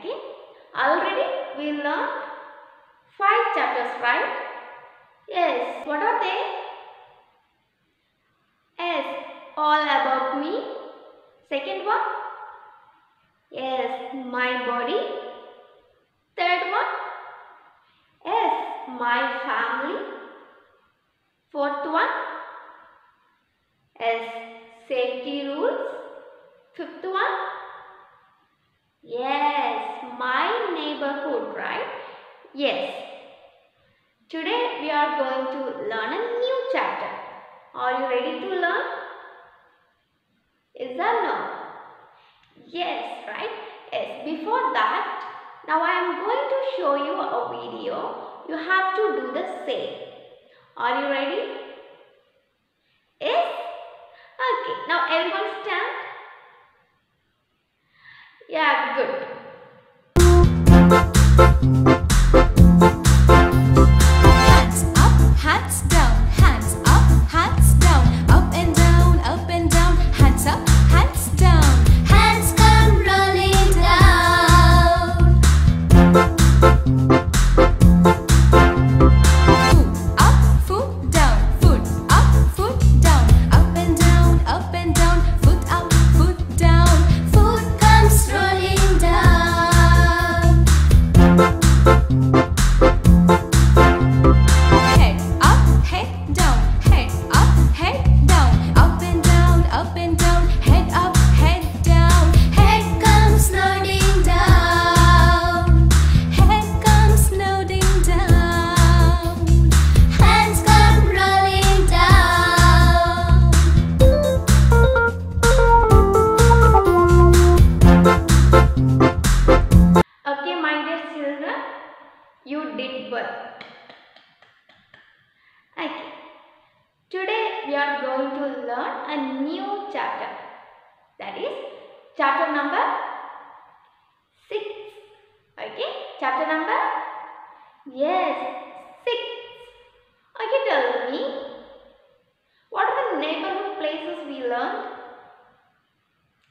Okay? Already we learned five chapters, right? Yes. What are they? Yes, all about me. Second one? Yes, my body. Third one? Yes, my family. Fourth one? Yes, safety rules. Fifth one? Yes, my neighborhood, right? Yes. Today we are going to learn a new chapter. Are you ready to learn? Is that no? Yes, right? Yes. Before that, now I am going to show you a video. You have to do the same. Are you ready? Yes? Okay. Now everyone stand. Yeah, good. Hands down,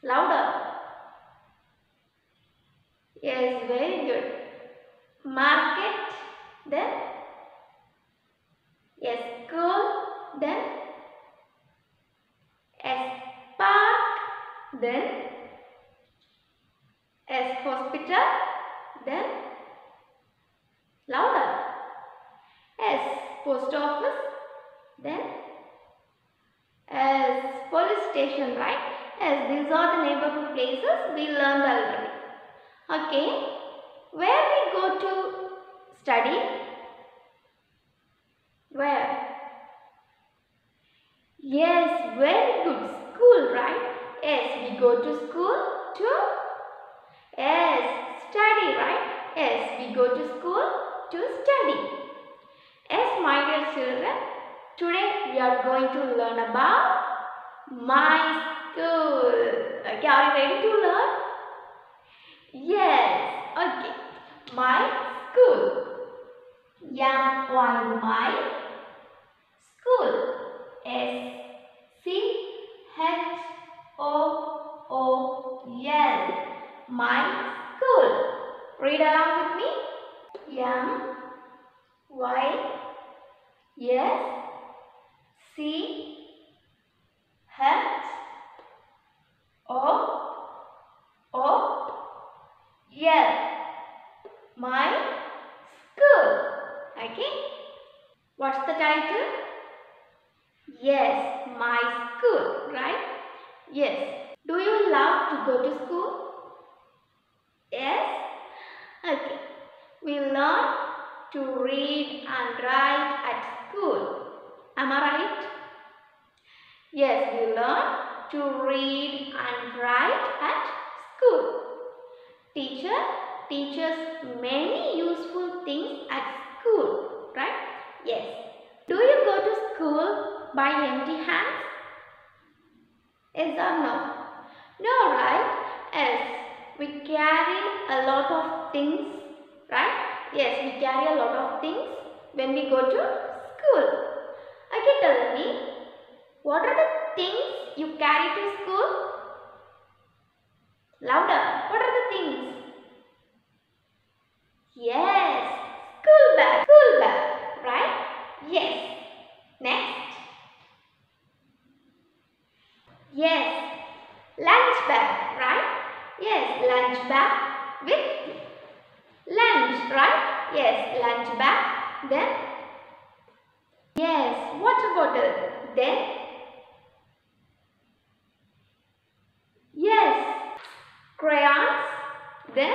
Louder. Yes, very good. Market, then yes, school, then yes, park, then yes, hospital, then louder. Yes, post office, then yes, police station, right? Yes, these are places we learned already. Okay, where we go to study? Where? Yes, very good. School, right? Yes, we go to school to? Yes, study, right? Yes, we go to school to study. Yes, my dear children, today we are going to learn about my school. Uh, okay, are you ready to learn? Yes, okay. My school. M Y my school. S C H O O L. My school. Read along with me. M Y S C H O O L. My school. Okay. What's the title? Yes, my school, right? Yes. Do you love to go to school? Yes? Okay. We learn to read teaches many useful things at school, right? Yes. Do you go to school by empty hands? Yes or no? No, right? Yes. We carry a lot of things, right? Yes, we carry a lot of things when we go to school. Okay, tell me, what are the things you carry to school? Louder. Then,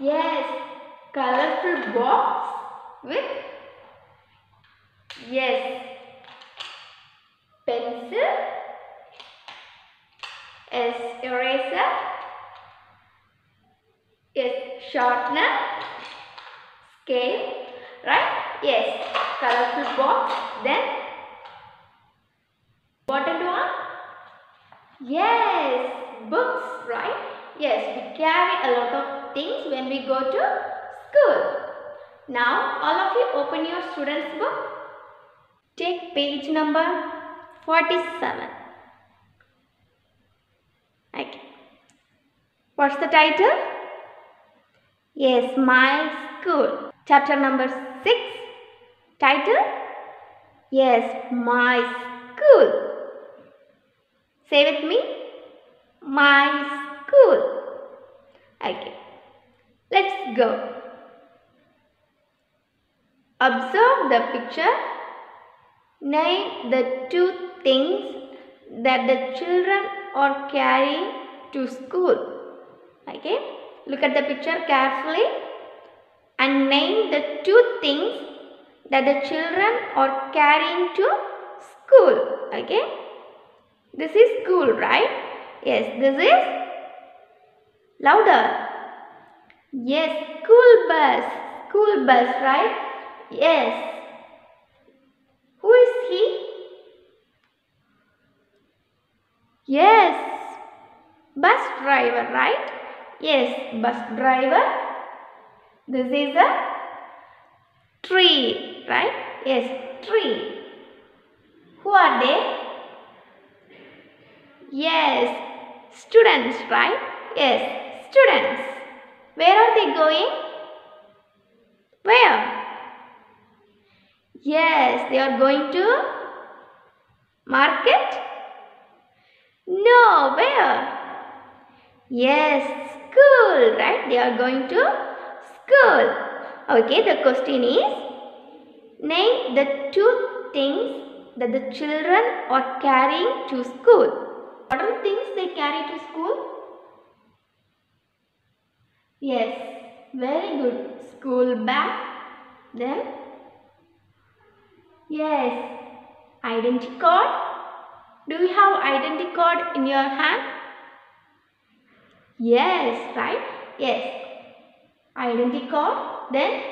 yes, colorful box with, yes, pencil, yes, eraser, yes, sharpener, scale, right? Yes, colorful box. Then, bottom one, yes, books, right? Yes, we carry a lot of things when we go to school. Now, all of you open your student's book. Take page number 47. Okay. What's the title? Yes, My School. Chapter number 6. Title? Yes, My School. Say with me. My School. Okay. Let's go. Observe the picture. Name the two things that the children are carrying to school. Okay. Look at the picture carefully and name the two things that the children are carrying to school. Okay. This is school, right? Yes, this is louder. Yes, school bus. School bus, right? Yes. Who is he? Yes. Bus driver, right? Yes, bus driver. This is a tree, right? Yes, tree. Who are they? Yes, students, right? Yes, students. Where are they going? Where? Yes, they are going to market? No, where? Yes, school, right? They are going to school. Okay, the question is name the two things that the children are carrying to school. What are the things they carry to school? Yes, very good. School bag. Then, yes, identity card. Do you have identity card in your hand? Yes, right? Yes. Identity card. Then,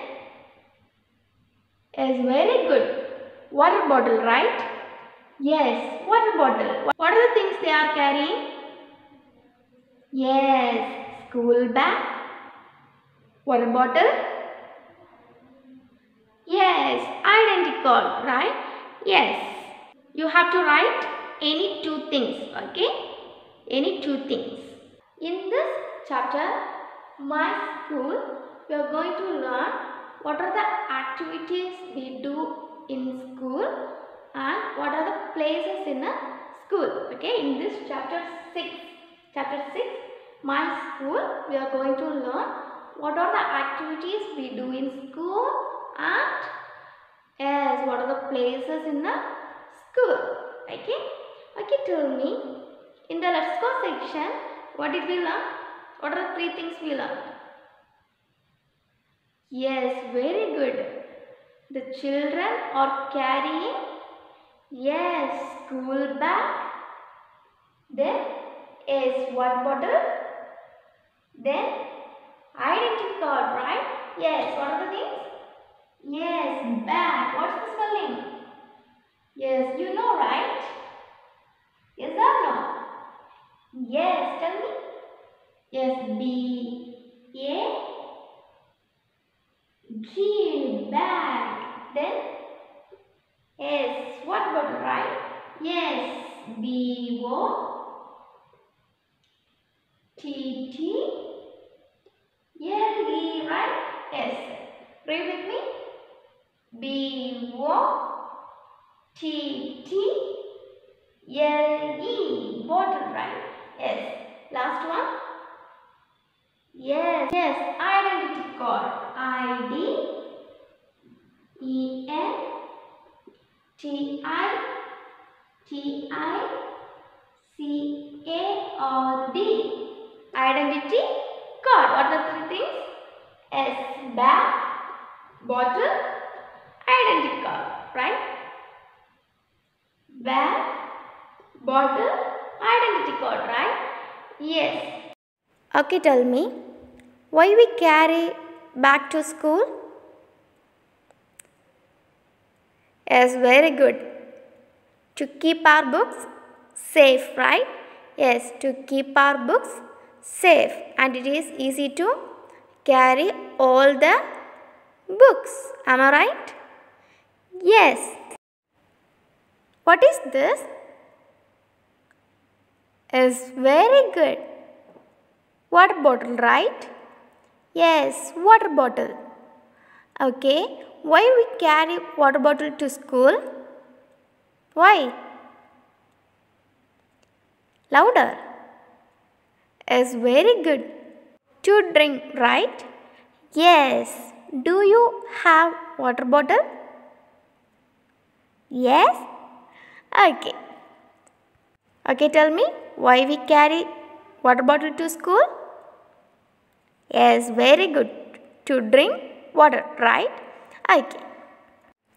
yes, very good. Water bottle, right? Yes, water bottle. What are the things they are carrying? Yes, school bag, water bottle. Yes, identity card, right? Yes. You have to write any two things, okay? Any two things. In this chapter, My School, we are going to learn what are the activities we do in school and what are the places in a school. Okay, in this chapter 6, chapter 6, My School, we are going to learn what are the activities we do in school and yes, what are the places in the school. Okay, okay, tell me in the Let's Go section, what did we learn? What are the three things we learned? Yes, very good. The children are carrying, yes, school bag. Then, yes, water bottle. Then, identity card, right? Yes, what are the things? Yes, bag. What's the spelling? Yes, you know, right? Yes or no? Yes, tell me. Yes, B A G bag. Then S. What bottle, right? Yes, B O T T L E, right? Yes. Read with me. B O T T L E. Bottle, right? Yes. Last one. Yes. Yes. Identity card. I D E N T I T I C A R D. Identity card. What are the three things? S. Bag, bottle, identity card. Right? Bag, bottle, identity card. Right? Yes. Okay, tell me, why we carry back to school? Yes, very good. To keep our books safe, right? Yes, to keep our books safe and it is easy to carry all the books. Am I right? Yes. What is this? Is very good. Water bottle, right? Yes, water bottle. Okay, why we carry water bottle to school? Why? Louder. Is very good. To drink, right? Yes. Do you have water bottle? Yes. Okay. Okay, tell me why we carry water bottle to school? Yes, very good. To drink water, right? Okay.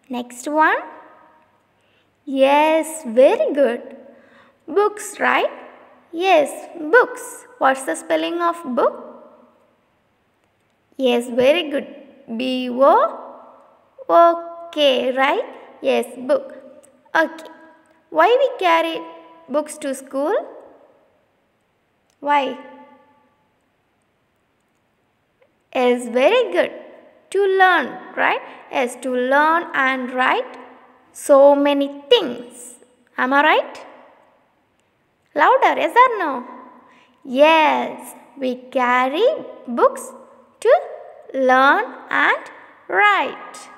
Next one. Yes, very good. Books, right? Yes, books. What's the spelling of book? Yes, very good. B O O K, Okay, right? Yes, book. Okay. Why we carry books to school? Why? Is very good. To learn, right? Yes, to learn and write so many things. Am I right? Louder, yes or no? Yes, we carry books to learn and write.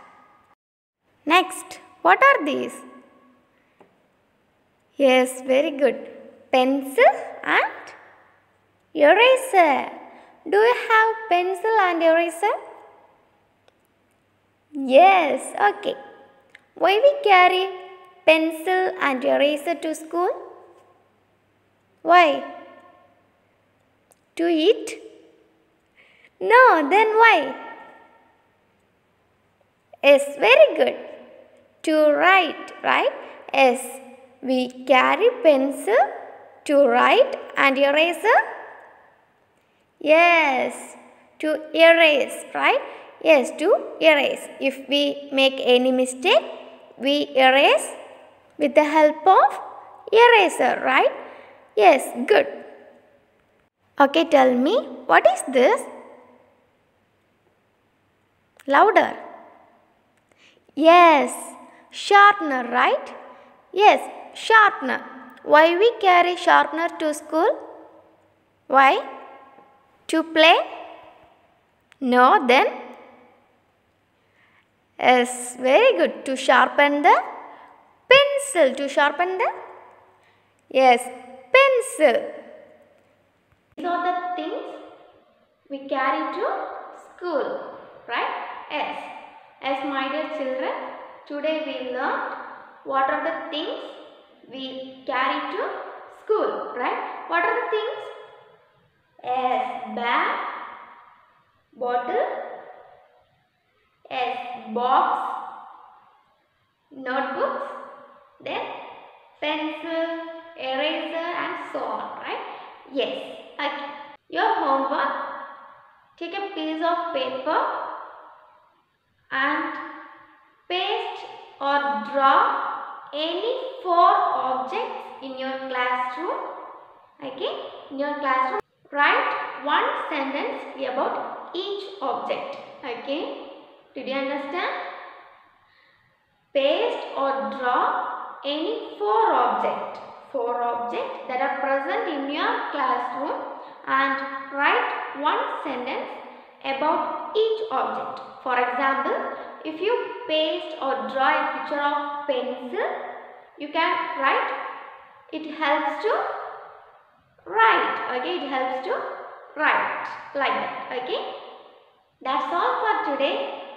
Next, what are these? Yes, very good. Pencil and eraser. Do you have pencil and eraser? Yes, okay. Why we carry pencil and eraser to school? Why? To eat? No, then why? Yes, very good. To write, right? Yes, we carry pencil to write and eraser. Yes, to erase, right? Yes, to erase. If we make any mistake, we erase with the help of eraser, right? Yes, good. Okay, tell me, what is this? Louder. Yes, sharpener, right? Yes, sharpener. Why we carry sharpener to school? Why? To play? No, then? Yes, very good. To sharpen the pencil. To sharpen the? Yes, pencil. These are the things we carry to school, right? Yes. As my dear children, today we learned what are the things we carry to school, right? What are the things? Yes, bag, bottle, yes, box, notebooks, then pencil, eraser and so on, right? Yes. Okay. Your homework, take a piece of paper and paste or draw any four objects in your classroom. Okay. In your classroom, write one sentence about each object. Okay. Did you understand? Paste or draw any four object. Four objects that are present in your classroom and write one sentence about each object. For example, if you paste or draw a picture of pencil, you can write, it helps to write, okay, it helps to write like that, okay. That's all for today.